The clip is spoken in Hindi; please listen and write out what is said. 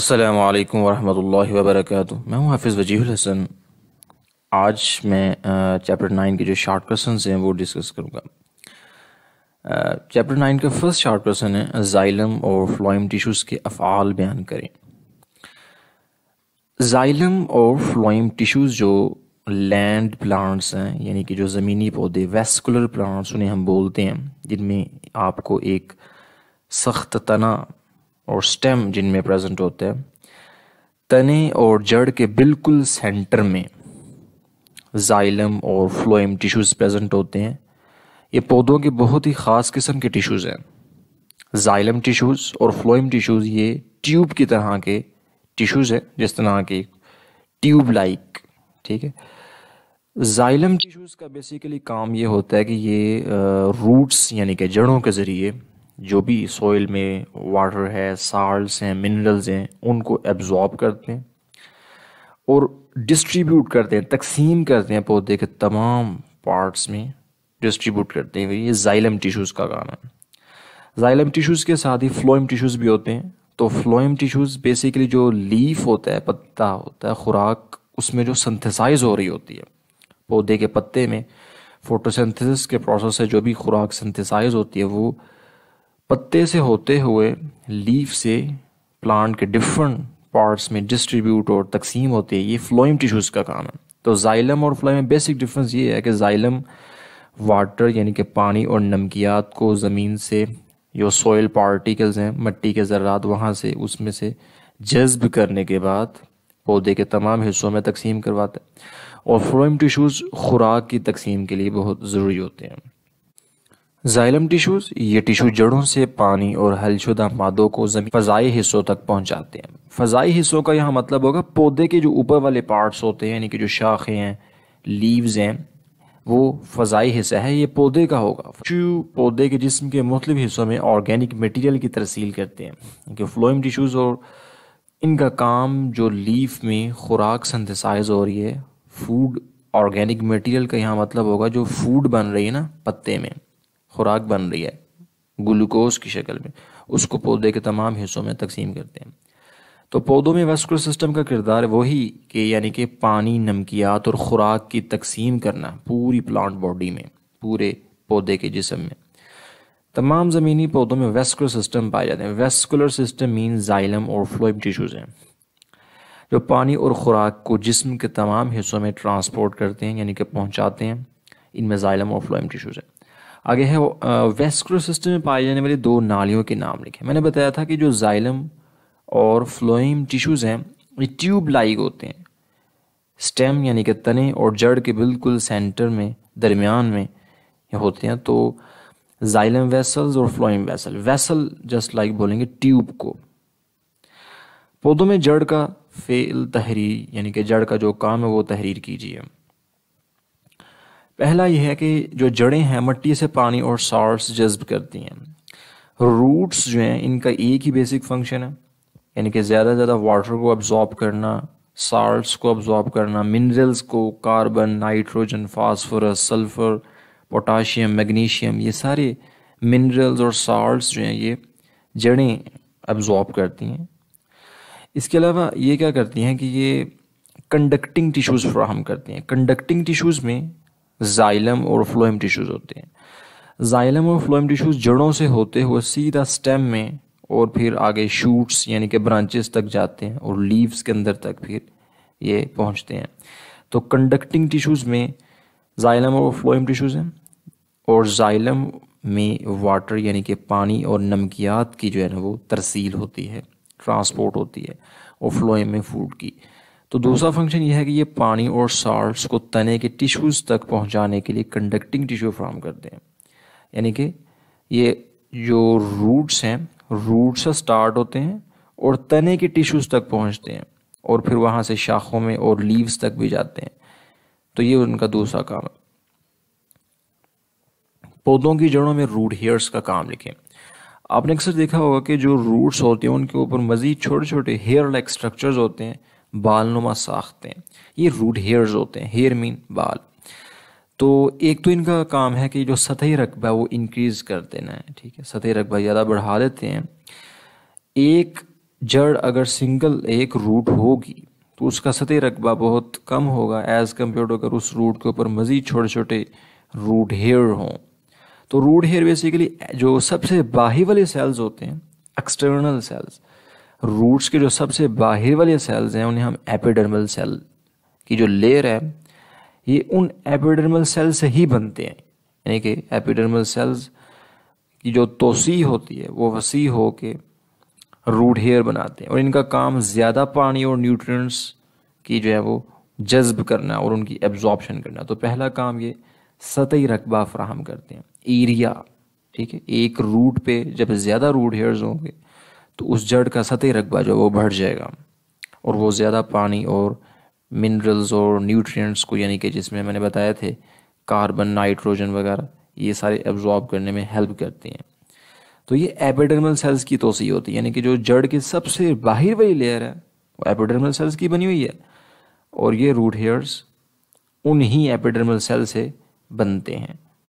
असलकम वरहमल वबरक मैं हूँ हाफिज़ वजीहुल हसन। आज मैं चैप्टर नाइन के जो शार्ट क्वेश्चन हैं, वो डिस्कस करूँगा। चैप्टर नाइन का फ़र्स्ट शार्ट क्वेश्चन है, जाइलम और फ्लोइम टिश्यूज़ के अफ़ाल बयान करें। जाइलम और फ्लोइम टिश्यूज़ जो लैंड प्लांट्स हैं, यानी कि जो ज़मीनी पौधे वेस्कुलर प्लांट्स उन्हें हम बोलते हैं, जिनमें आपको एक सख्त तना और स्टेम जिनमें प्रेजेंट होते हैं, तने और जड़ के बिल्कुल सेंटर में जाइलम और फ्लोएम टिश्यूज़ प्रेजेंट होते हैं। ये पौधों के बहुत ही ख़ास किस्म के टिश्यूज़ हैं। जाइलम टिश्यूज़ और फ्लोएम टिश्यूज़ ये ट्यूब की तरह के टिश्यूज़ हैं, जिस तरह के ट्यूब लाइक, ठीक है? जाइलम टिश्यूज़ का बेसिकली काम ये होता है कि ये रूट्स यानी कि जड़ों के ज़रिए जो भी सॉइल में वाटर है साल्ट्स हैं मिनरल्स हैं, उनको एब्जॉर्ब करते हैं और डिस्ट्रीब्यूट करते हैं, तकसीम करते हैं पौधे के तमाम पार्ट्स में डिस्ट्रीब्यूट करते हैं। ये जाइलम टिश्यूज़ का काम है। जाइलम टिश्यूज़ के साथ ही फ्लोइम टिश्यूज़ भी होते हैं। तो फ्लोइम टिश्यूज़ बेसिकली जो लीफ होता है, पत्ता होता है, खुराक, उसमें जो सिंथेसाइज हो रही होती है, पौधे के पत्ते में फोटोसिंथेसिस के प्रोसेस से जो भी खुराक सिंथेसाइज होती है, वो पत्ते से होते हुए लीफ से प्लांट के डिफरेंट पार्ट्स में डिस्ट्रीब्यूट और तकसीम होती है। ये फ्लोइम टिश्यूज़ का काम है। तो जाइलम और फ्लोइम में बेसिक डिफरेंस ये है कि जाइलम वाटर यानी कि पानी और नमकियात को ज़मीन से जो सॉइल पार्टिकल्स हैं, मट्टी के ज़रात वहाँ से, उसमें से जज्ब करने के बाद पौधे के तमाम हिस्सों में तकसीम करवाते हैं। और फ्लोइम टिश्यूज़ खुराक की तकसीम के लिए बहुत ज़रूरी होते हैं। जाइलम टिश्यूज, ये टिश्यू जड़ों से पानी और हलशुदा मादों को ज़मीन फजाई हिस्सों तक पहुंचाते हैं। फजाई हिस्सों का यहाँ मतलब होगा पौधे के जो ऊपर वाले पार्ट्स होते हैं, यानी कि जो शाखें हैं लीव्स हैं, वो फजाई हिस्सा है, ये पौधे का होगा। टिश्यू पौधे के जिस्म के मुख्तु हिस्सों में ऑर्गेनिक मटीरियल की तरसील करते हैं। कि फ्लोइम टिश्यूज़ और इनका काम जो लीफ में खुराक संथेसाइज हो रही है फ़ूड ऑर्गेनिक मटीरियल का यहाँ मतलब होगा जो फ़ूड बन रही है ना, पत्ते में। खुराक बन रही है, ग्लूकोज की शक्ल में। उसको पौधे के तमाम हिस्सों में तकसीम करते हैं। तो पौधों में वेस्कुलर सिस्टम का किरदार वही कि यानी कि पानी, नमकियात और ख़ुराक की तकसीम करना पूरी प्लांट बॉडी में, पूरे पौधे के जिसम में। तमाम ज़मीनी पौधों में वेस्कुलर सिस्टम पाए जाते हैं। वेस्कुलर सिस्टम मीन जाइलम और फ्लोइम टिश्यूज़ हैं, जो पानी और ख़ुराक को जिस्म के तमाम हिस्सों में ट्रांसपोर्ट करते हैं, यानी कि पहुँचाते हैं। इनमें जाइलम और फ्लोइम टिश्यूज़ हैं। आगे है वेस्कुलर सिस्टम में पाए जाने वाली दो नालियों के नाम लिखे। मैंने बताया था कि जो जाइलम और फ्लोइम टिश्यूज़ हैं, ये ट्यूब लाइक होते हैं। स्टेम यानी कि तने और जड़ के बिल्कुल सेंटर में, दरमियान में होते हैं। तो जाइलम वेसल्स और phloem vessel vessel just like बोलेंगे ट्यूब को। पौधों में जड़ का फेल तहरीर, यानी कि जड़ का जो काम है वो तहरीर कीजिए। पहला यह है कि जो जड़ें हैं, मट्टी से पानी और सॉल्ट्स जज्ब करती हैं। रूट्स जो हैं, इनका एक ही बेसिक फ़ंक्शन है, यानी कि ज़्यादा से ज़्यादा वाटर को अब्जॉर्ब करना साल्ट्स को अब्जॉर्ब करना मिनरल्स को carbon nitrogen phosphorus sulphur potassium magnesium ये सारे मिनरल्स और साल्ट्स जो हैं, ये जड़ें अब्जॉर्ब करती हैं। इसके अलावा ये क्या करती हैं कि ये कंडक्टिंग टिश्यूज़ फ्राहम करती हैं। कंडक्टिंग टिश्यूज़ में जाइलम और फ्लोएम टिश्यूज़ होते हैं। जाइलम और फ्लोएम टिश्यूज़ जड़ों से होते हुए सीधा स्टेम में और फिर आगे शूट्स यानी कि ब्रांचेस तक जाते हैं और लीव्स के अंदर तक फिर ये पहुँचते हैं। तो कंडक्टिंग टिश्यूज़ में जाइलम और फ्लोएम टिश्यूज़ हैं और जाइलम में वाटर यानी कि पानी और नमकियात की जो है ना, वो तरसील होती है ट्रांसपोर्ट होती है, और फ्लोएम में फ़ूड की। तो दूसरा फ़ंक्शन यह है कि ये पानी और साल्ट्स को तने के टिश्यूज़ तक पहुँचाने के लिए कंडक्टिंग टिश्यू फ्राहम करते हैं। यानी कि ये जो रूट्स हैं रूट से स्टार्ट होते हैं और तने के टिश्यूज़ तक पहुँचते हैं और फिर वहाँ से शाखों में और लीव्स तक भी जाते हैं। तो ये उनका दूसरा काम है। पौधों की जड़ों में रूट हेयर्स का काम लिखें। आपने अक्सर देखा होगा कि जो रूट्स होते हैं, उनके ऊपर मज़ीद छोटे छोटे हेयर लाइक स्ट्रक्चर्स होते हैं बालनुमा साखते हैं। ये रूट हेयर्स होते हैं, हेयर मीन बाल। तो एक तो इनका काम है कि जो सतही रकबा वो इंक्रीज़ कर देना है, ठीक है? सतही रकबा ज़्यादा बढ़ा देते हैं। एक जड़ अगर सिंगल एक रूट होगी तो उसका सतह रकबा बहुत कम होगा एज़ कंपेयर टू अगर उस रूट के ऊपर मज़ीद छोटे छोटे रूट हेयर हों। तो रूट हेयर बेसिकली जो सबसे बाहर वाले सेल्स होते हैं एक्सटर्नल सेल्स रूट्स के जो सबसे बाहर वाले सेल्स हैं, उन्हें हम एपिडर्मल सेल की जो लेयर है, ये उन एपिडर्मल सेल से ही बनते हैं। यानी कि एपिडर्मल सेल्स की जो तोसी होती है, वो वसी हो के रूट हेयर बनाते हैं। और इनका काम ज़्यादा पानी और न्यूट्रिएंट्स की जो है वो जज्ब करना और उनकी एब्जॉर्बशन करना। तो पहला काम ये सतही रकबा फ्राहम करते हैं। एरिया ठीक है? एक रूट पे जब ज़्यादा रूट हेयर्स होंगे तो उस जड़ का सतह रकबा जो वो बढ़ जाएगा और वो ज़्यादा पानी और मिनरल्स और न्यूट्रिएंट्स को यानी कि जिसमें मैंने बताया थे कार्बन नाइट्रोजन वगैरह, ये सारे एब्जॉर्ब करने में हेल्प करते हैं। तो ये एपिडर्मल सेल्स की तोसी होती है, यानी कि जो जड़ की सबसे बाहर वाली लेयर है, वो एपिडर्मल सेल्स की बनी हुई है और ये रूट हेयर्स उन्हीं एपिडर्मल सेल से बनते हैं।